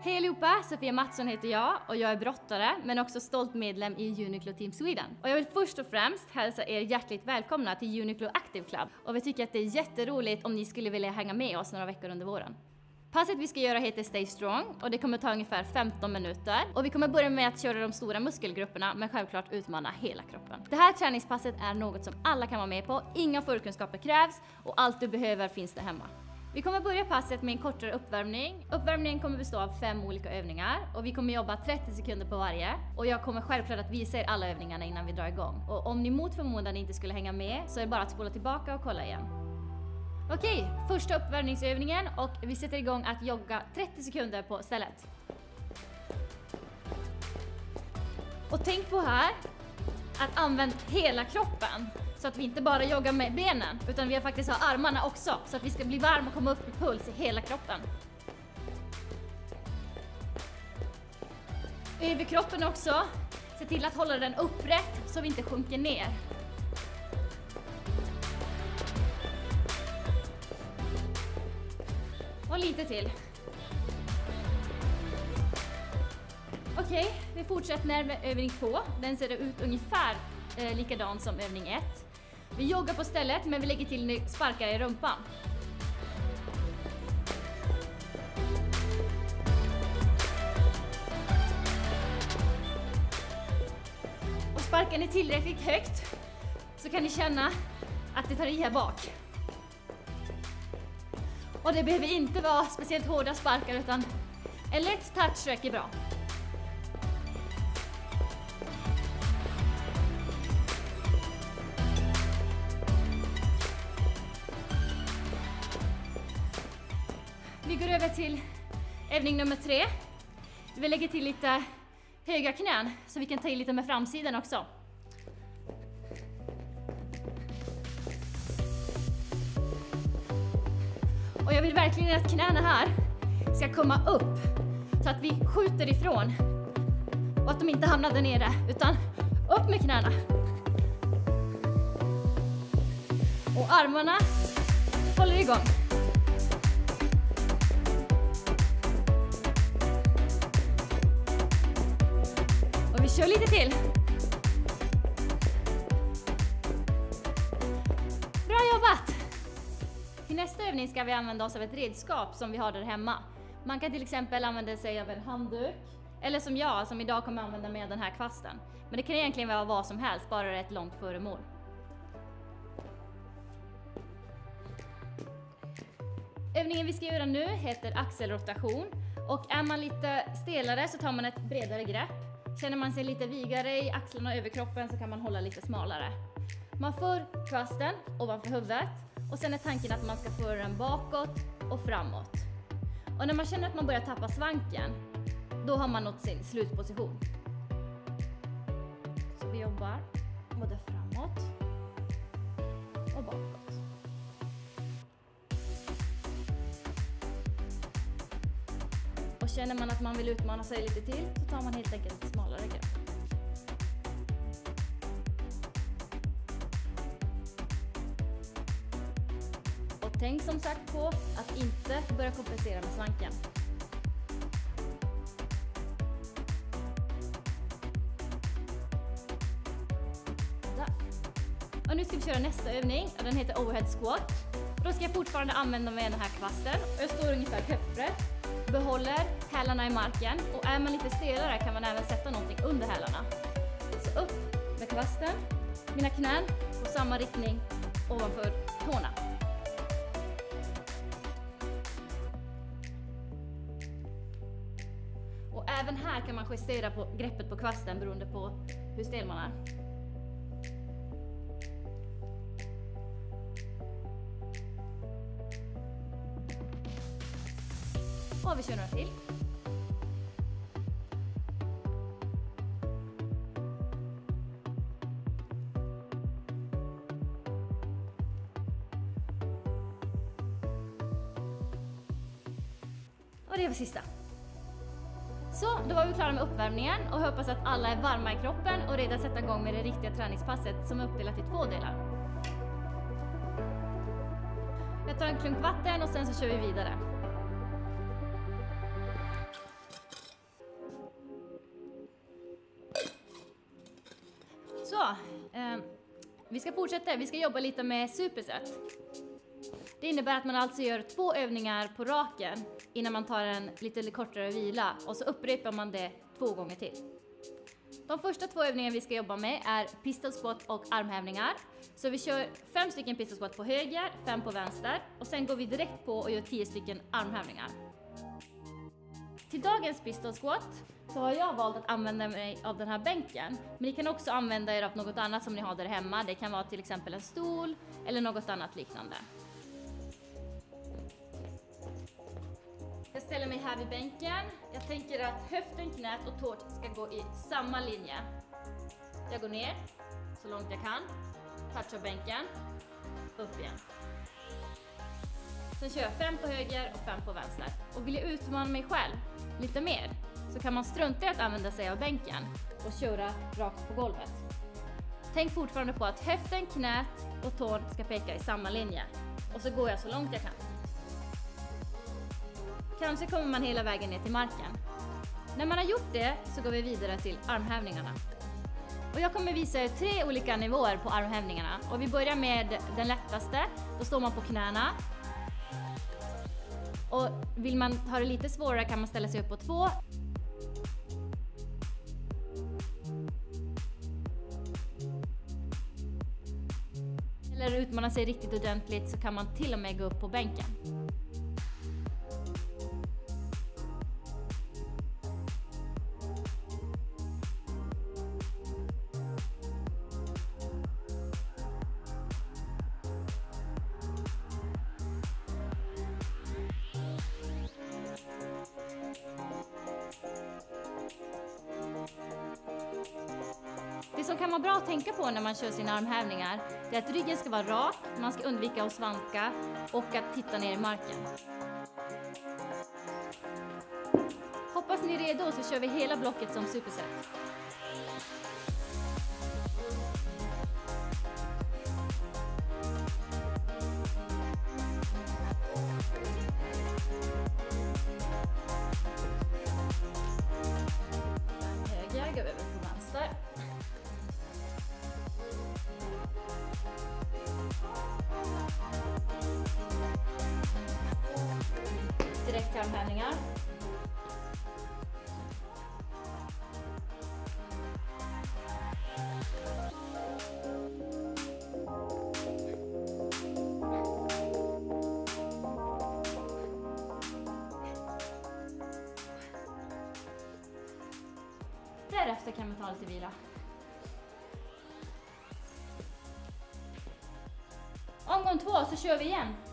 Hej allihopa! Sofia Mattsson heter jag och jag är brottare men också stolt medlem i Uniqlo Team Sweden. Och jag vill först och främst hälsa er hjärtligt välkomna till Uniqlo Active Club och vi tycker att det är jätteroligt om ni skulle vilja hänga med oss några veckor under våren. Passet vi ska göra heter Stay Strong och det kommer ta ungefär 15 minuter. Och vi kommer börja med att köra de stora muskelgrupperna men självklart utmana hela kroppen. Det här träningspasset är något som alla kan vara med på, inga förkunskaper krävs och allt du behöver finns där hemma. Vi kommer börja passet med en kortare uppvärmning. Uppvärmningen kommer bestå av fem olika övningar och vi kommer jobba 30 sekunder på varje. Och jag kommer självklart att visa er alla övningarna innan vi drar igång. Och om ni mot förmodan inte skulle hänga med så är det bara att spola tillbaka och kolla igen. Okej, första uppvärmningsövningen och vi sätter igång att jogga 30 sekunder på stället. Och tänk på här att använda hela kroppen. Så att vi inte bara joggar med benen, utan vi faktiskt har armarna också. Så att vi ska bli varma och komma upp i puls i hela kroppen. Överkroppen också. Se till att hålla den upprätt så vi inte sjunker ner. Och lite till. Okej, vi fortsätter med övning två. Den ser ut ungefär eh, likadan som övning ett. Vi joggar på stället men vi lägger till sparkar i rumpan. Och sparkar ni tillräckligt högt så kan ni känna att det tar i här bak. Och det behöver inte vara speciellt hårda sparkar utan en lätt touch räcker bra. Går över till övning nummer tre. Vi lägger till lite höga knän så vi kan ta i lite med framsidan också. Och jag vill verkligen att knäna här ska komma upp så att vi skjuter ifrån och att de inte hamnar där nere utan upp med knäna. Och armarna håller igång. Kör lite till. Bra jobbat! Till nästa övning ska vi använda oss av ett redskap som vi har där hemma. Man kan till exempel använda sig av en handduk, eller som jag som idag kommer använda mig av den här kvasten. Men det kan egentligen vara vad som helst, bara det är ett långt föremål. Övningen vi ska göra nu heter axelrotation och är man lite stelare så tar man ett bredare grepp. Känner man sig lite vigare i axlarna och överkroppen så kan man hålla lite smalare. Man för kvasten ovanför huvudet och sen är tanken att man ska föra den bakåt och framåt. Och när man känner att man börjar tappa svanken, då har man nått sin slutposition. Så vi jobbar Och känner man att man vill utmana sig lite till så tar man helt enkelt ett smalare grepp. Och tänk som sagt på att inte börja kompensera med svanken. Och nu ska vi köra nästa övning och den heter overhead squat. Då ska jag fortfarande använda mig av den här kvasten. och Jag står ungefär höftbrett, behåller hälarna i marken och är man lite stelare kan man även sätta någonting under hälarna. Så upp med kvasten, mina knän går samma riktning ovanför tårna. Och även här kan man justera på greppet på kvasten beroende på hur stel man är. Och vi kör några till. Och det var sista. Så, då var vi klara med uppvärmningen och hoppas att alla är varma i kroppen och redo att sätta igång med det riktiga träningspasset som är uppdelat i två delar. Jag tar en klunk vatten och sen så kör vi vidare. Så, eh, vi ska fortsätta. Vi ska jobba lite med superset. Det innebär att man alltså gör två övningar på raken innan man tar en lite kortare vila och så upprepar man det två gånger till. De första två övningarna vi ska jobba med är pistol squat och armhävningar. Så vi kör fem stycken pistol squat på höger, fem på vänster och sen går vi direkt på och gör tio stycken armhävningar. Till dagens pistol squat så har jag valt att använda mig av den här bänken. Men ni kan också använda er av något annat som ni har där hemma. Det kan vara till exempel en stol eller något annat liknande. Jag ställer mig här vid bänken. Jag tänker att höften, knät och tårt ska gå i samma linje. Jag går ner så långt jag kan, touchar bänken, upp igen. Sen kör jag fem på höger och fem på vänster. Och vill jag utmana mig själv lite mer så kan man strunta i att använda sig av bänken och köra rakt på golvet. Tänk fortfarande på att höften, knät och tån ska peka i samma linje. Och så går jag så långt jag kan. Kanske kommer man hela vägen ner till marken. När man har gjort det så går vi vidare till armhävningarna. Och jag kommer visa er tre olika nivåer på armhävningarna. Och vi börjar med den lättaste. Då står man på knäna. Och vill man ha det lite svårare kan man ställa sig upp på två. Eller utmana sig riktigt ordentligt så kan man till och med gå upp på bänken. Som kan vara bra att tänka på när man kör sina armhävningar, det är att ryggen ska vara rak, man ska undvika att svanka och att titta ner i marken. Hoppas ni är redo så kör vi hela blocket som superset. Armhävningar. Därefter kan vi ta lite vila. Omgång två så kör vi igen.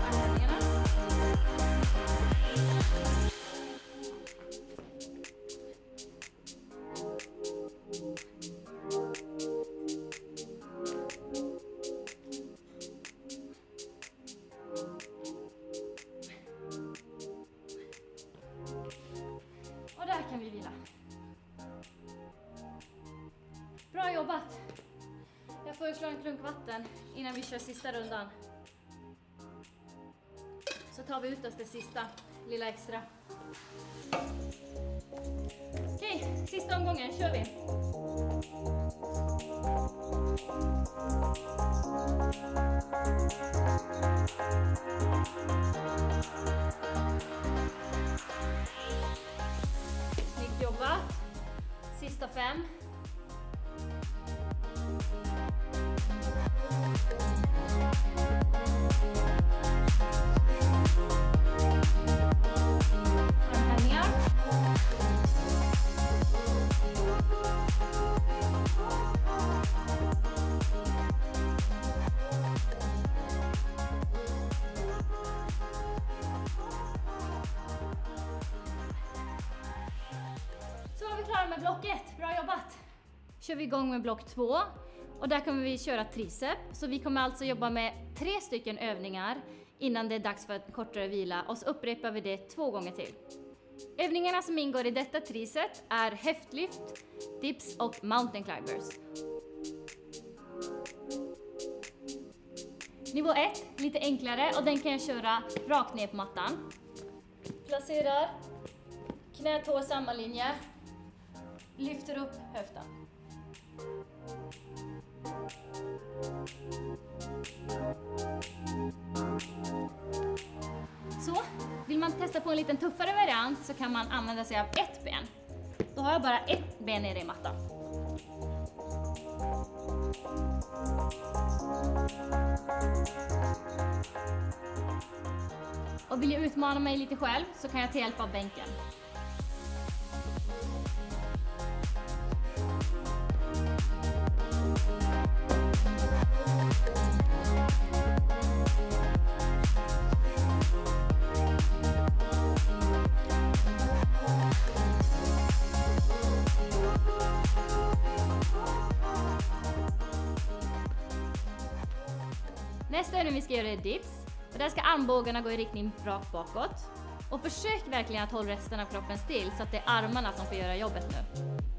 Armhävningarna. Och jobbat! Jag föreslår en klunk vatten innan vi kör sista rundan. Så tar vi ut oss det sista, lilla extra. Okej, sista omgången kör vi. Snyggt jobbat. Sista fem. Block 1, Bra jobbat! kör vi igång med block 2 Och där kommer vi köra tricep. Så vi kommer alltså jobba med tre stycken övningar innan det är dags för en kortare vila och så upprepar vi det två gånger till. Övningarna som ingår i detta triset är häftlyft, dips och mountain climbers. Nivå 1, lite enklare och den kan jag köra rakt ner på mattan. Placerar knä, tå, samma linje. Lyfter upp höften. Så, vill man testa på en lite tuffare variant så kan man använda sig av ett ben. Då har jag bara ett ben nere i mattan. Och vill jag utmana mig lite själv så kan jag ta hjälp av bänken. Nästa övning vi ska göra är dips. Och där ska armbågarna gå i riktning rakt bakåt. Och försök verkligen att hålla resten av kroppen still så att det är armarna som får göra jobbet nu.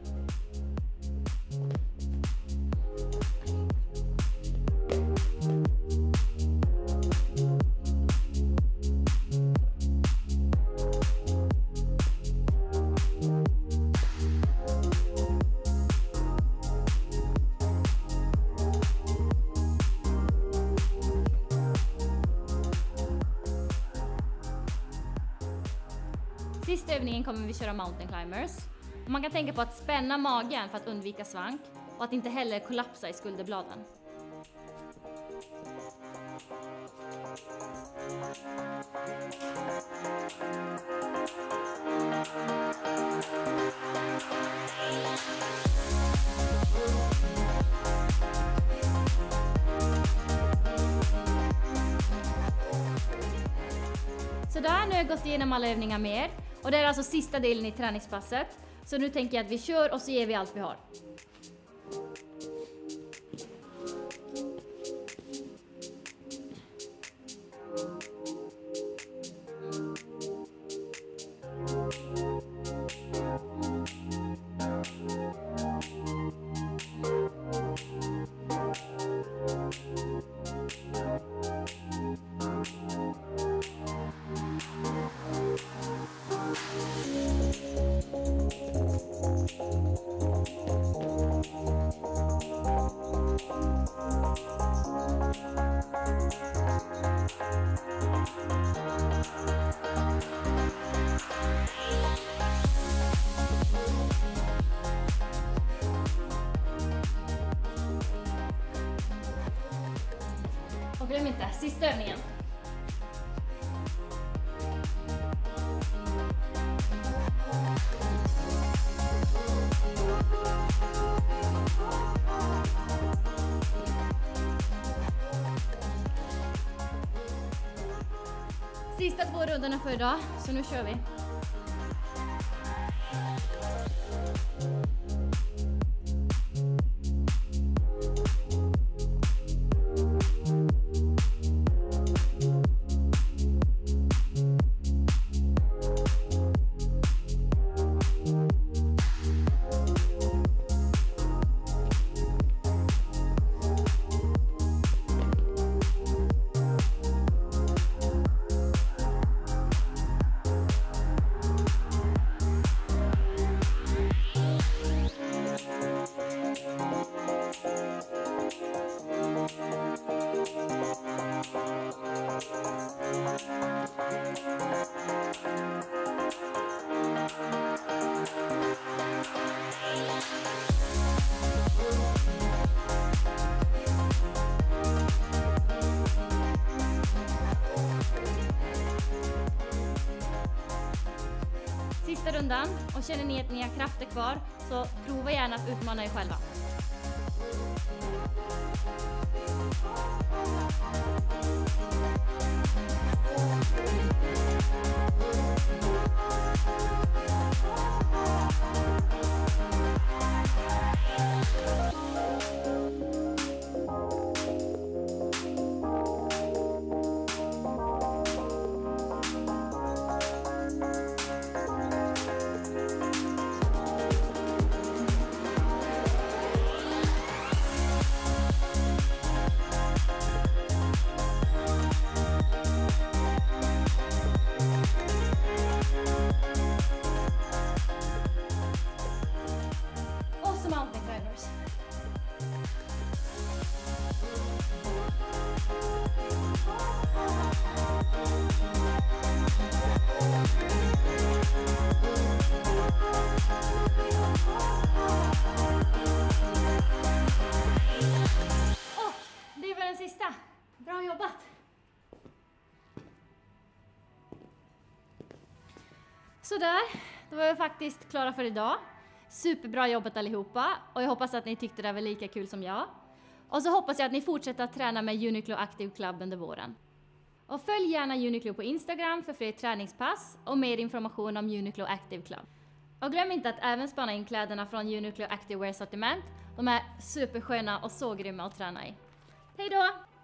Sista övningen kommer vi köra mountain climbers. Och man kan tänka på att spänna magen för att undvika svank och att inte heller kollapsa i skulderbladen. Sådär, nu har jag gått igenom alla övningar med er. Och det är alltså sista delen i träningspasset. Så nu tänker jag att vi kör och så ger vi allt vi har. Och glöm inte, sista övningen. Sista två rundorna för idag, så nu kör vi. Sista rundan och känner ni att ni har krafter kvar så prova gärna att utmana er själva. Sådär, då var vi faktiskt klara för idag. Superbra jobbat allihopa och jag hoppas att ni tyckte det var lika kul som jag. Och så hoppas jag att ni fortsätter att träna med Uniqlo Active Club under våren. Och följ gärna Uniqlo på Instagram för fler träningspass och mer information om Uniqlo Active Club. Och glöm inte att även spana in kläderna från Uniqlo Activewear sortiment. De är supersköna och så grymma att träna i. Hej då!